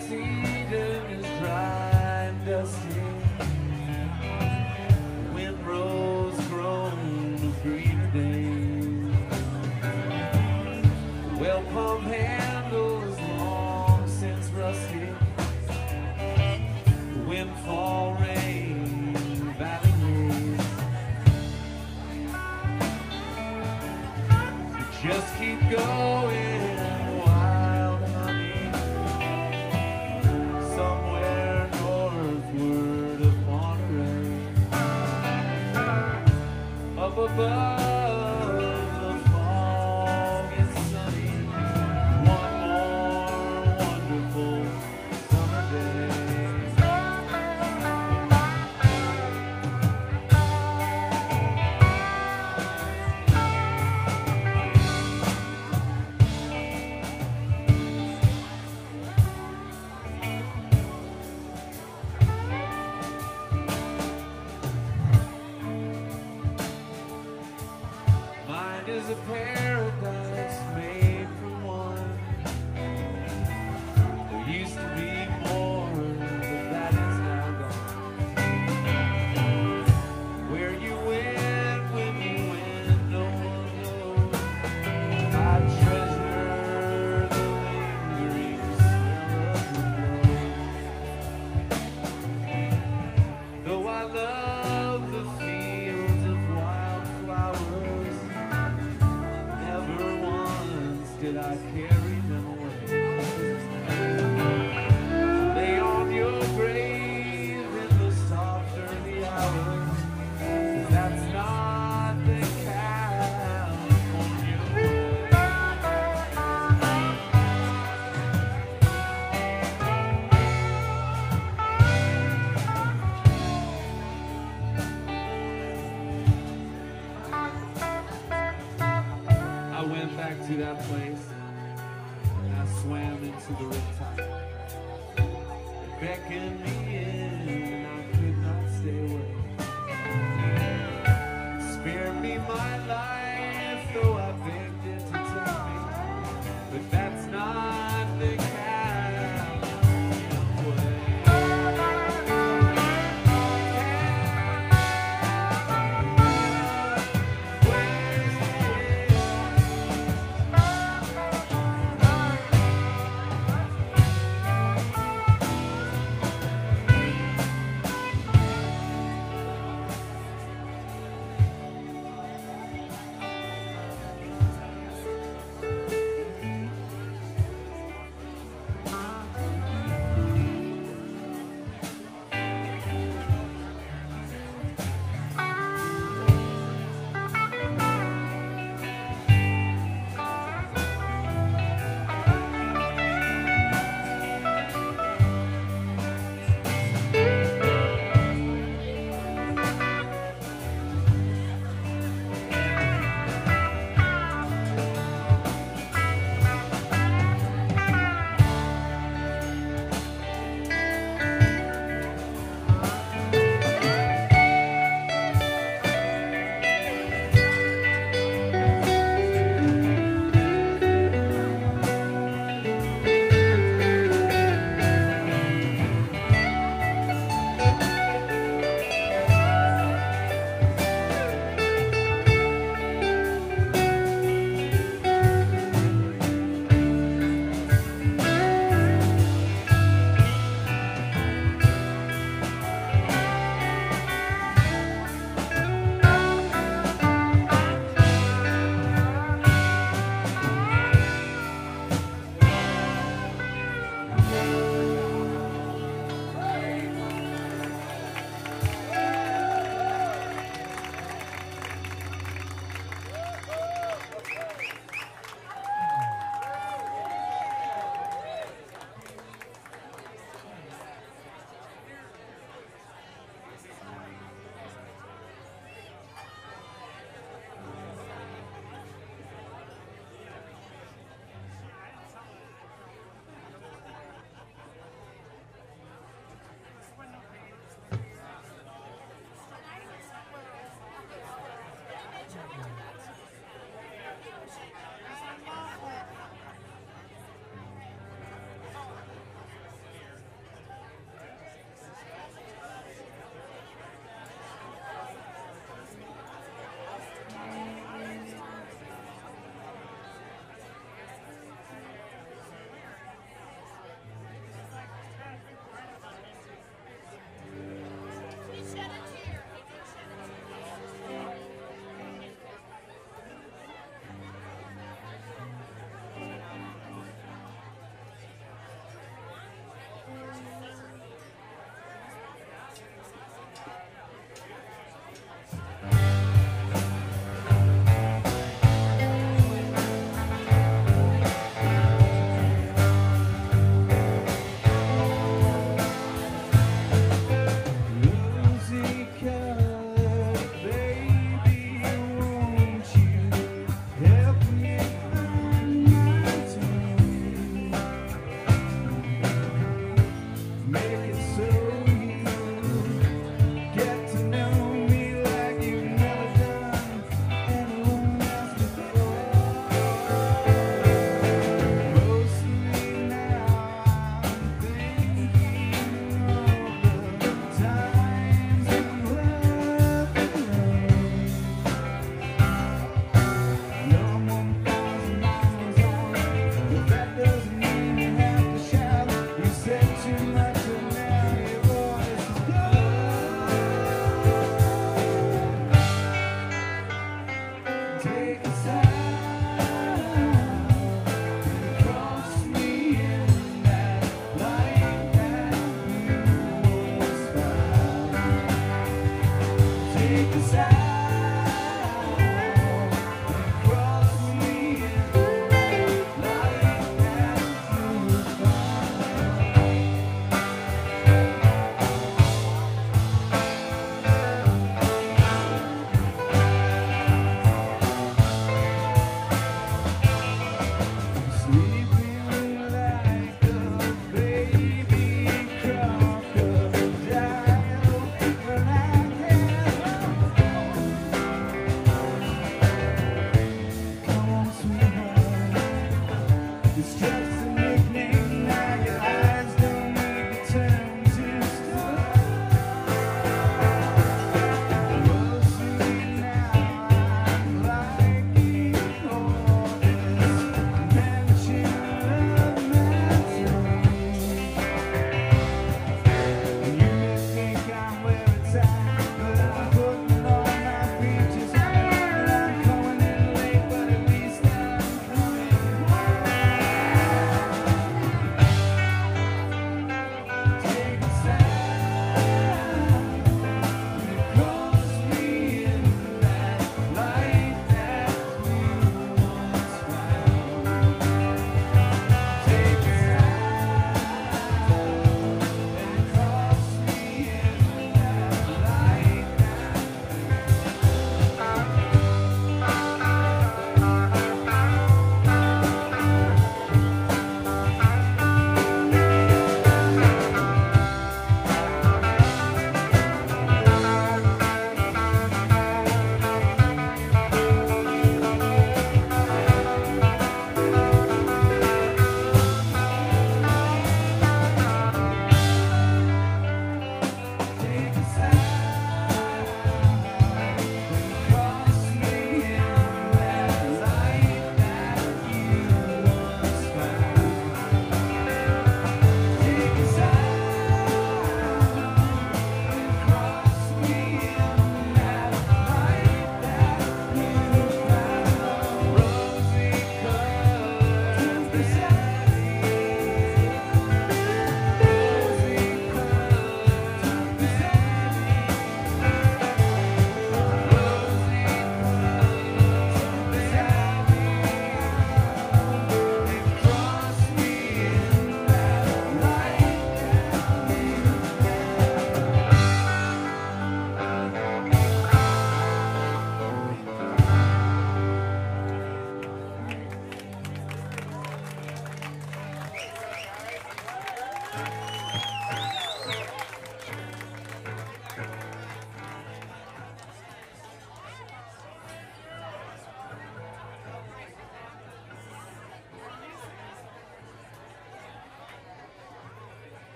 Steinbeck's above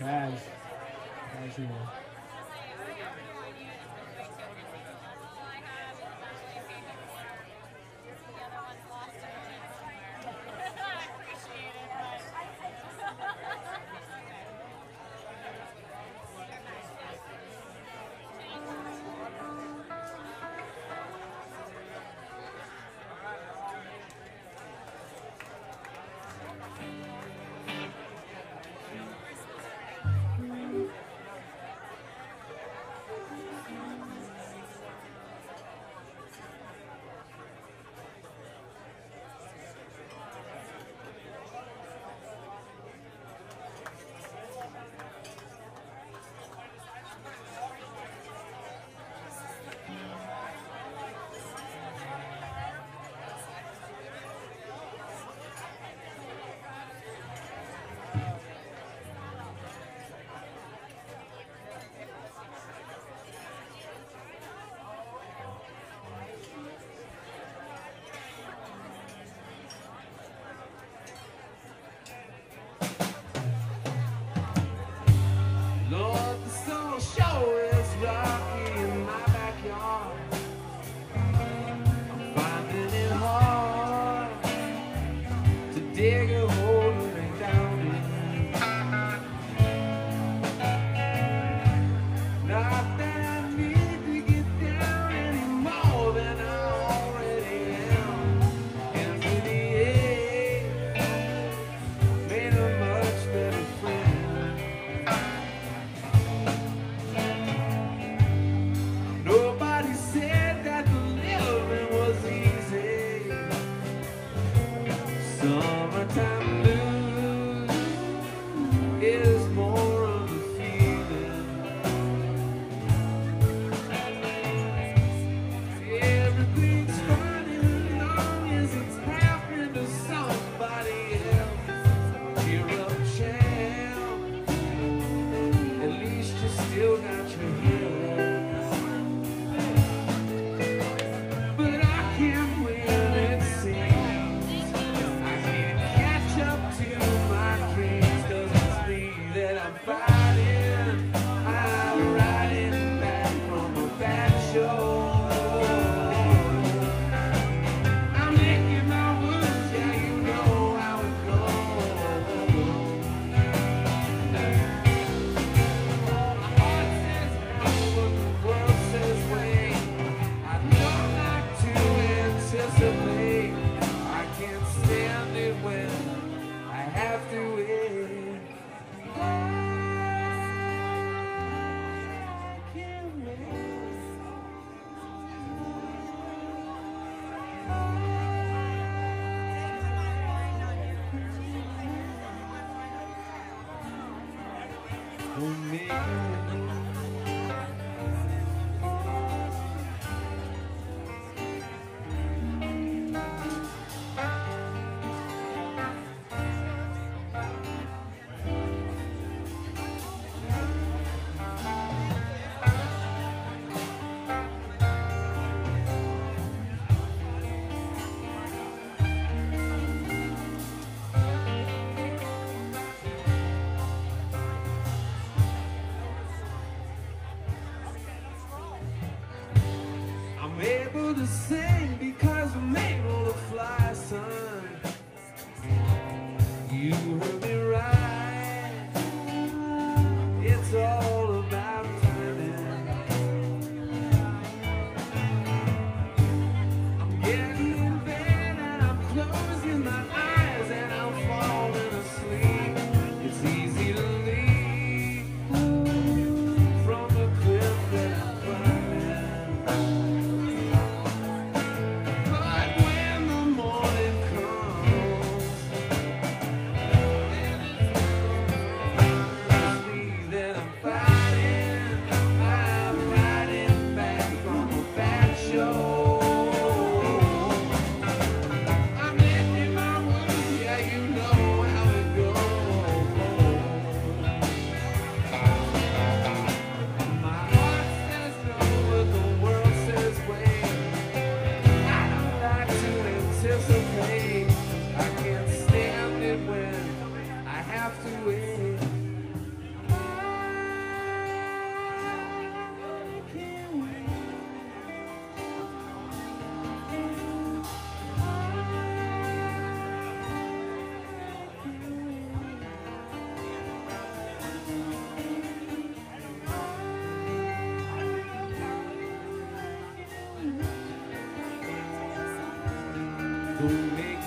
As, as usual. Able to do meio.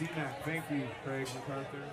Thank you, Craig MacArthur.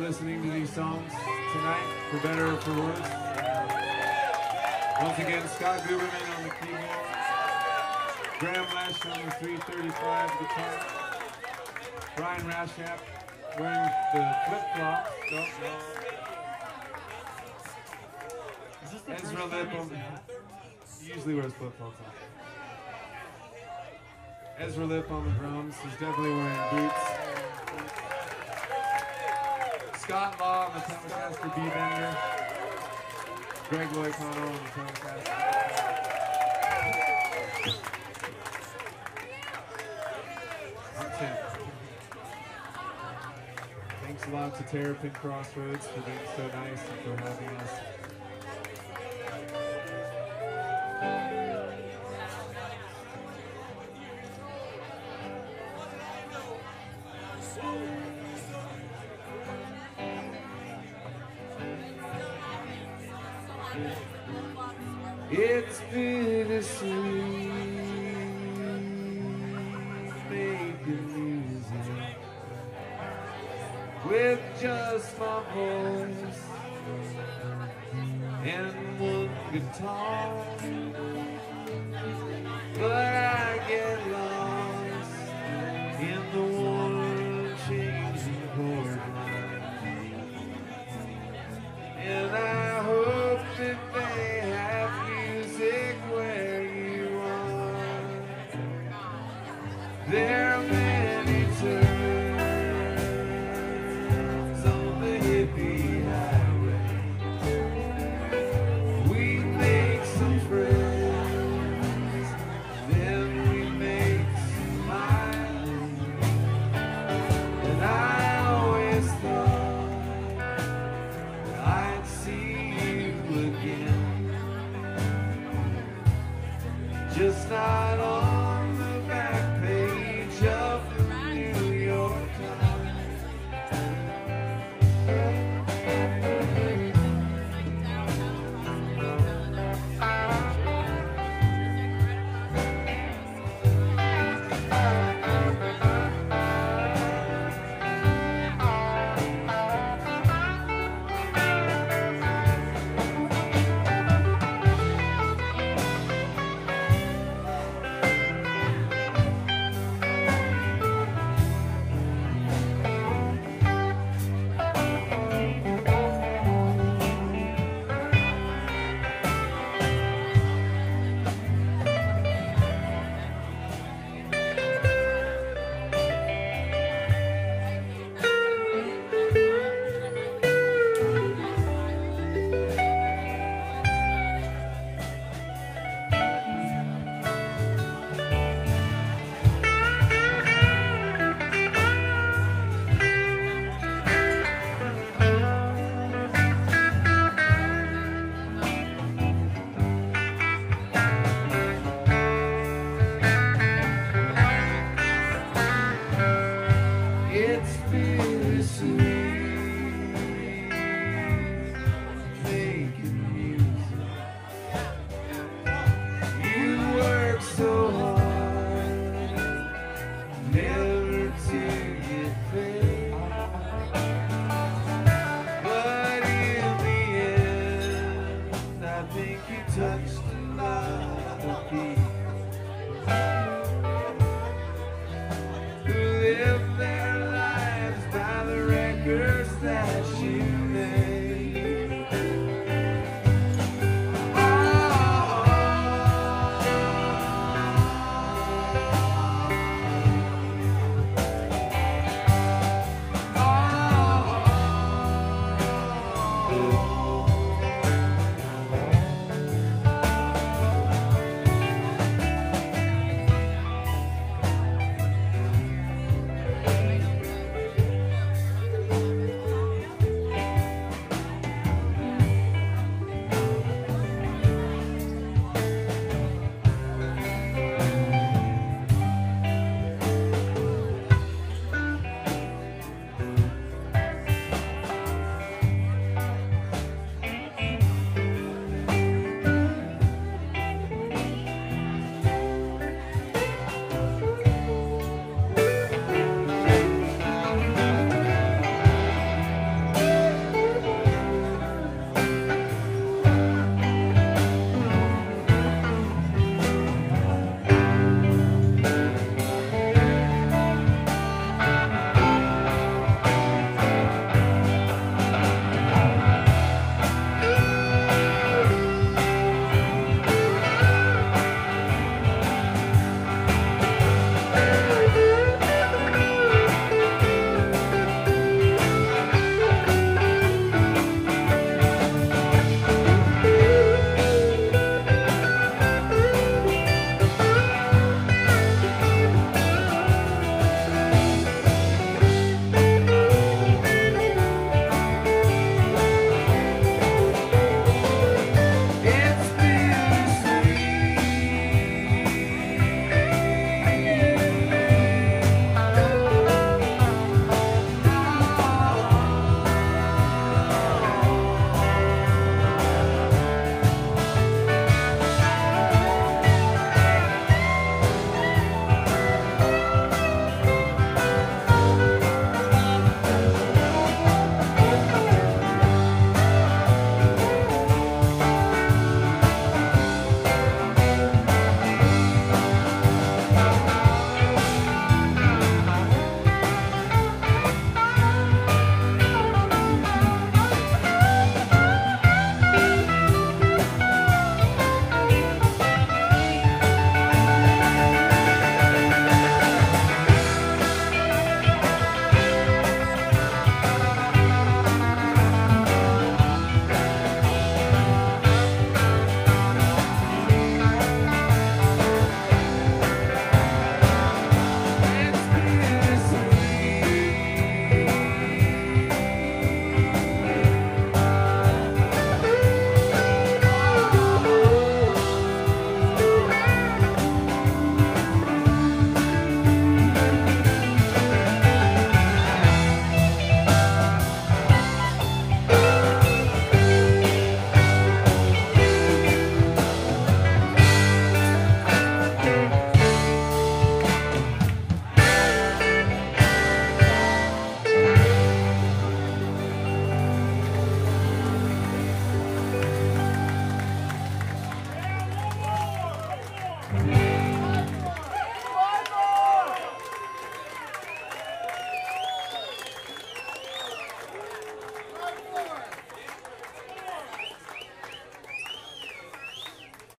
Listening to these songs tonight, for better or for worse. Once again, Scott Guberman on the keyboard, Grahame Lesh on the 335 guitar, Brian Rashap wearing the flip flops. No. Ezra Lipham. He usually wears flip flops on. Ezra Lipp on the drums. He's definitely wearing boots. Scott Law on the Telecaster B bender. Greg on the Telecaster. Thanks a lot to Terrapin Crossroads for being so nice and for having us. Just not on day.